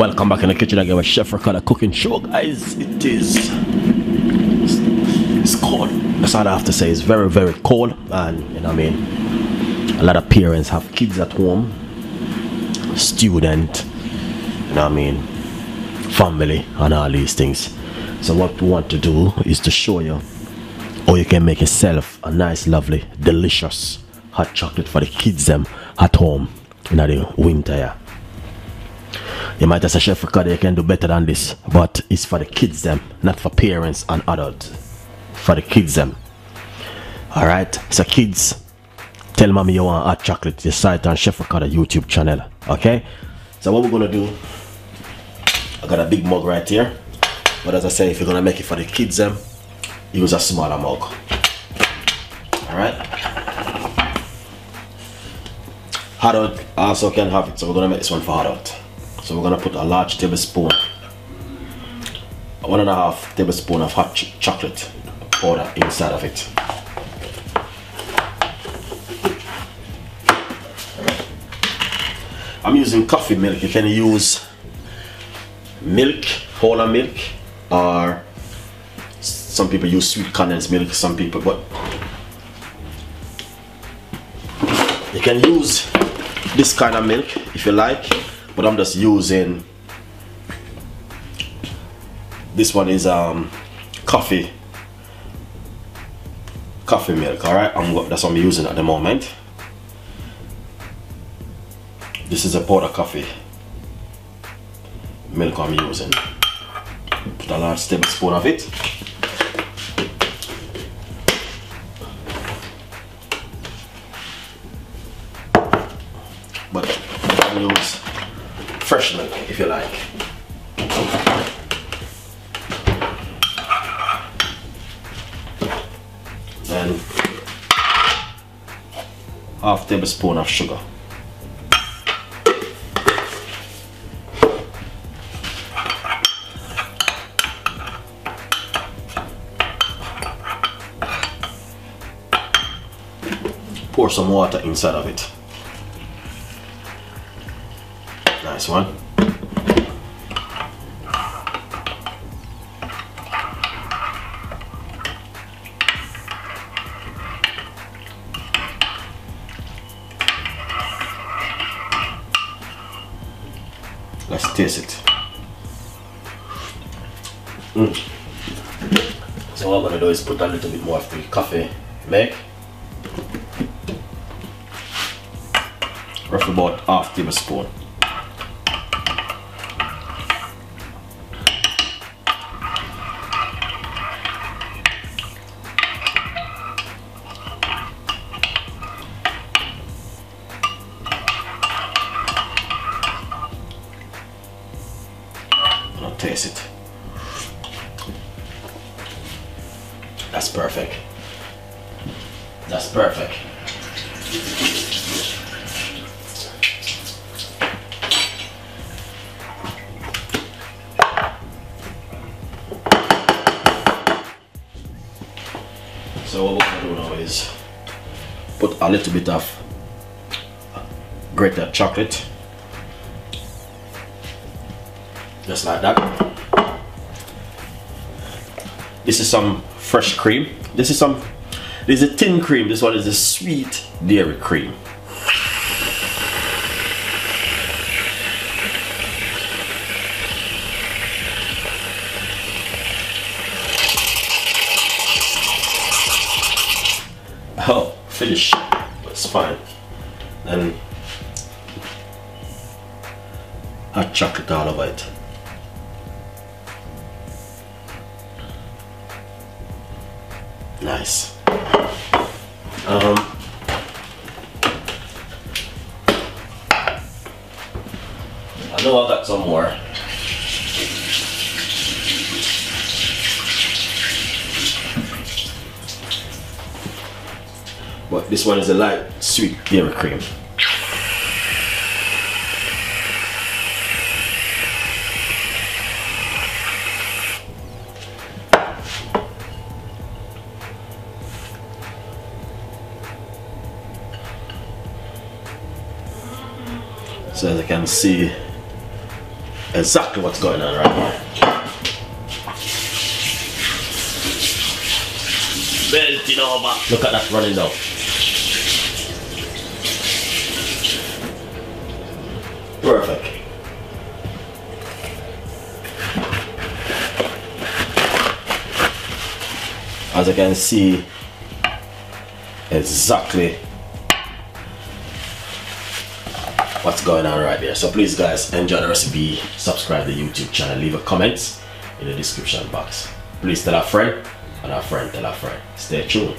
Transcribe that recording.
Welcome back in the kitchen again with Chef Ricardo cooking show, guys. It is. It's cold. That's all I have to say. It's very, very cold, and you know what I mean. A lot of parents have kids at home, student, you know what I mean, family, and all these things. So what we want to do is to show you how you can make yourself a nice, lovely, delicious hot chocolate for the kids them at home in the winter. Yeah. You might as a chef Ricardo, you can do better than this, but it's for the kids them, not for parents and adults. For the kids them. Alright, so kids, tell mommy you want hot chocolate, decide on Chef Ricardo YouTube channel. Okay? So what we're gonna do, I got a big mug right here. But as I say, if you're gonna make it for the kids them, use a smaller mug. Alright? Out also can have it, so we're gonna make this one for out. So we're gonna put a large tablespoon, one and a half tablespoon of hot ch chocolate powder inside of it. I'm using coffee milk. You can use milk, whole milk, or some people use sweet condensed milk. Some people, but you can use this kind of milk if you like but I'm just using this one is um coffee. Coffee milk all right I'm that's what I'm using at the moment. This is a powder coffee milk I'm using. Put a large tablespoon of it. But I'm use if you like. Then half tablespoon of sugar. Pour some water inside of it. Nice one. Let's taste it. Mm. So what I'm gonna do is put a little bit more of the coffee milk. Roughly about half tablespoon. That's perfect. That's perfect. So what we're gonna do now is put a little bit of grated chocolate just like that this is some fresh cream. This is some this is a thin cream. This one is a sweet dairy cream. Oh finish. It's fine. And hot chocolate all over it Nice. Um, I know I got some more. But this one is a light sweet dairy cream. So as you can see, exactly what's going on right here. Melting over. Look at that running down. Perfect. As I can see, exactly what's going on right there. So please guys, enjoy the recipe, subscribe to the YouTube channel, leave a comment in the description box. Please tell a friend, and a friend tell a friend. Stay tuned.